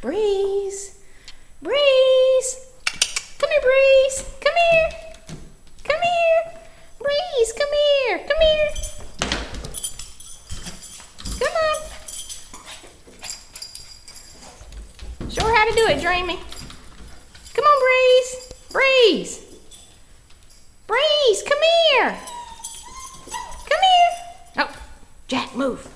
Breeze. Breeze. Come here, Breeze. Come here. Come here. Breeze, come here. Come here. Come on. Show her how to do it, Dreamy. Come on, Breeze. Breeze. Breeze, come here. Come here. Oh, Jack, move.